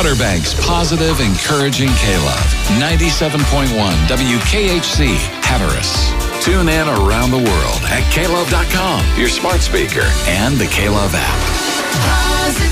Outer Banks positive, encouraging K-Love. 97.1 WKHC, Hatteras. Tune in around the world at klove.com, your smart speaker, and the K-Love app.